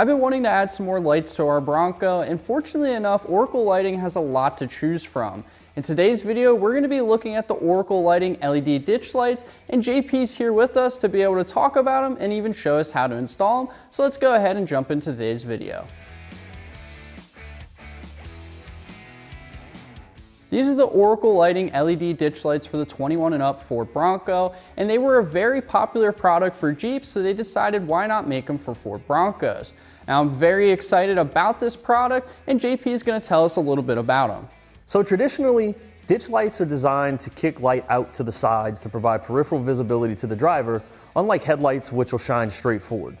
I've been wanting to add some more lights to our Bronco and fortunately enough, Oracle Lighting has a lot to choose from. In today's video, we're going to be looking at the Oracle Lighting LED ditch lights and JP's here with us to be able to talk about them and even show us how to install them. So let's go ahead and jump into today's video. These are the Oracle Lighting LED ditch lights for the 21 and up Ford Bronco, and they were a very popular product for Jeep, so they decided why not make them for Ford Broncos. Now I'm very excited about this product, and JP is gonna tell us a little bit about them. So traditionally, ditch lights are designed to kick light out to the sides to provide peripheral visibility to the driver, unlike headlights which will shine straight forward.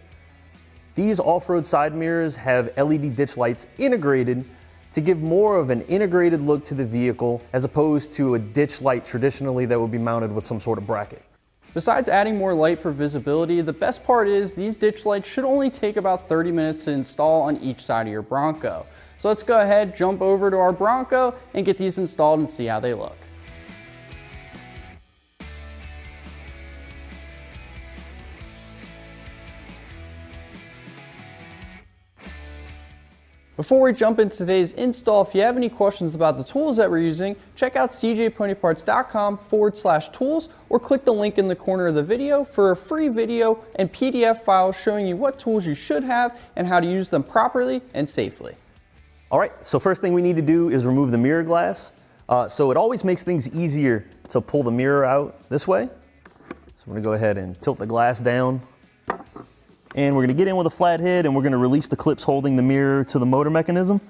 These off-road side mirrors have LED ditch lights integrated to give more of an integrated look to the vehicle as opposed to a ditch light traditionally that would be mounted with some sort of bracket. Besides adding more light for visibility, the best part is these ditch lights should only take about 30 minutes to install on each side of your Bronco. So let's go ahead, jump over to our Bronco and get these installed and see how they look. Before we jump into today's install, if you have any questions about the tools that we're using, check out cjponyparts.com forward slash tools or click the link in the corner of the video for a free video and PDF file showing you what tools you should have and how to use them properly and safely. All right, so first thing we need to do is remove the mirror glass. Uh, so it always makes things easier to pull the mirror out this way. So we're gonna go ahead and tilt the glass down and we're gonna get in with a flat head and we're gonna release the clips holding the mirror to the motor mechanism.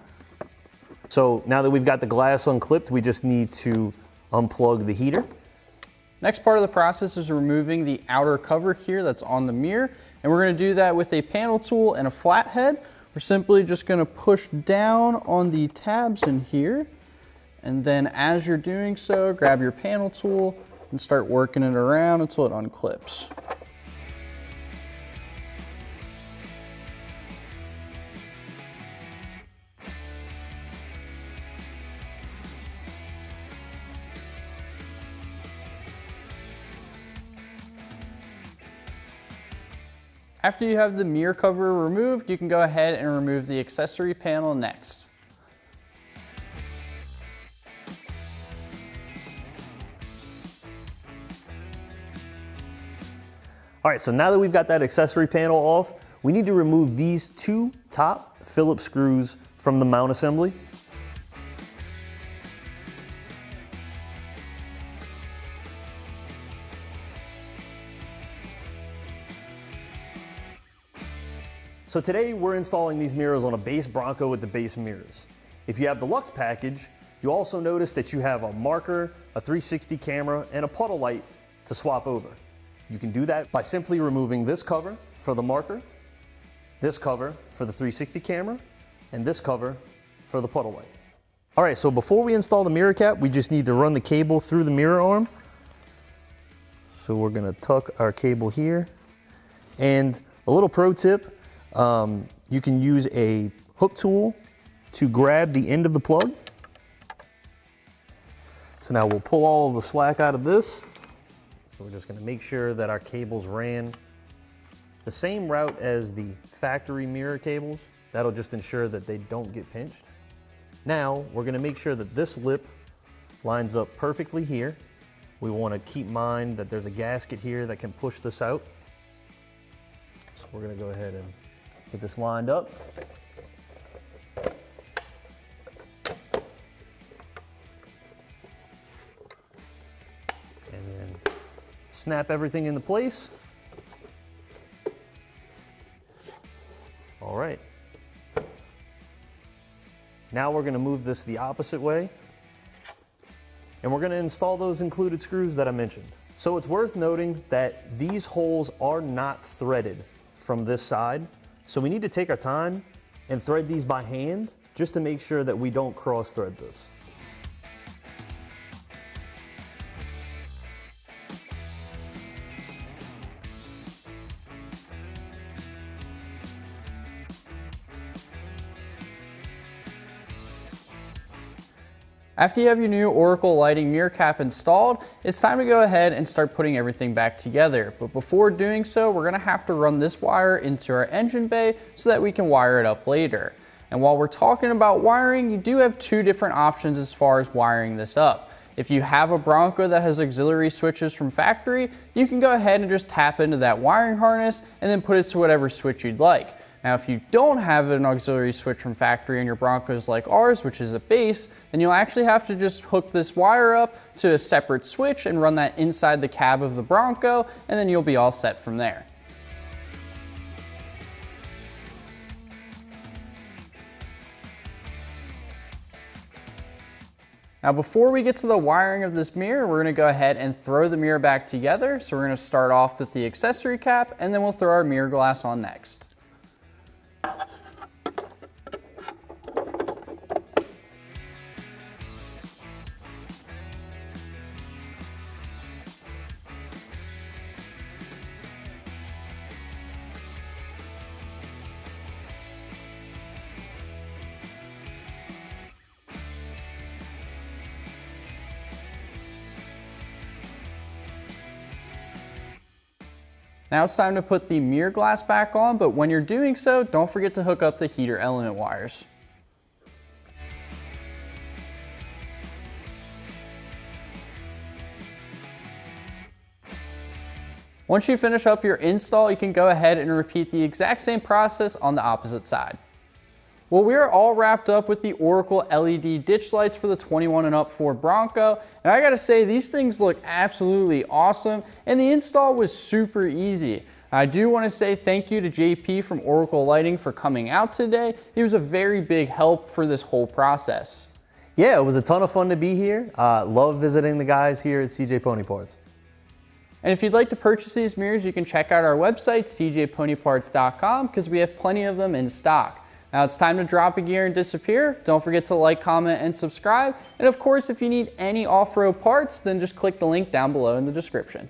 So now that we've got the glass unclipped, we just need to unplug the heater. Next part of the process is removing the outer cover here that's on the mirror. And we're gonna do that with a panel tool and a flathead. We're simply just gonna push down on the tabs in here. And then as you're doing so, grab your panel tool and start working it around until it unclips. After you have the mirror cover removed, you can go ahead and remove the accessory panel next. All right, so now that we've got that accessory panel off, we need to remove these two top Phillips screws from the mount assembly. So today we're installing these mirrors on a base Bronco with the base mirrors. If you have the Lux package, you also notice that you have a marker, a 360 camera, and a puddle light to swap over. You can do that by simply removing this cover for the marker, this cover for the 360 camera, and this cover for the puddle light. All right, so before we install the mirror cap, we just need to run the cable through the mirror arm. So we're gonna tuck our cable here. And a little pro tip, um, you can use a hook tool to grab the end of the plug. So now we'll pull all of the slack out of this. So we're just gonna make sure that our cables ran the same route as the factory mirror cables. That'll just ensure that they don't get pinched. Now we're gonna make sure that this lip lines up perfectly here. We wanna keep in mind that there's a gasket here that can push this out. So we're gonna go ahead and Get this lined up. And then snap everything into place. All right. Now we're gonna move this the opposite way. And we're gonna install those included screws that I mentioned. So it's worth noting that these holes are not threaded from this side. So we need to take our time and thread these by hand just to make sure that we don't cross thread this. After you have your new Oracle Lighting mirror cap installed, it's time to go ahead and start putting everything back together. But before doing so, we're gonna have to run this wire into our engine bay so that we can wire it up later. And while we're talking about wiring, you do have two different options as far as wiring this up. If you have a Bronco that has auxiliary switches from factory, you can go ahead and just tap into that wiring harness and then put it to whatever switch you'd like. Now, if you don't have an auxiliary switch from factory and your Broncos like ours, which is a base, then you'll actually have to just hook this wire up to a separate switch and run that inside the cab of the Bronco, and then you'll be all set from there. Now before we get to the wiring of this mirror, we're gonna go ahead and throw the mirror back together. So we're gonna start off with the accessory cap and then we'll throw our mirror glass on next. Thank you. Now it's time to put the mirror glass back on, but when you're doing so, don't forget to hook up the heater element wires. Once you finish up your install, you can go ahead and repeat the exact same process on the opposite side. Well, we are all wrapped up with the Oracle LED ditch lights for the 21 and up Ford Bronco. And I gotta say, these things look absolutely awesome and the install was super easy. I do want to say thank you to JP from Oracle Lighting for coming out today. He was a very big help for this whole process. Yeah, it was a ton of fun to be here. Uh, love visiting the guys here at CJ Pony Parts. And if you'd like to purchase these mirrors, you can check out our website, cjponyparts.com, because we have plenty of them in stock. Now it's time to drop a gear and disappear. Don't forget to like, comment, and subscribe. And of course, if you need any off-road parts, then just click the link down below in the description.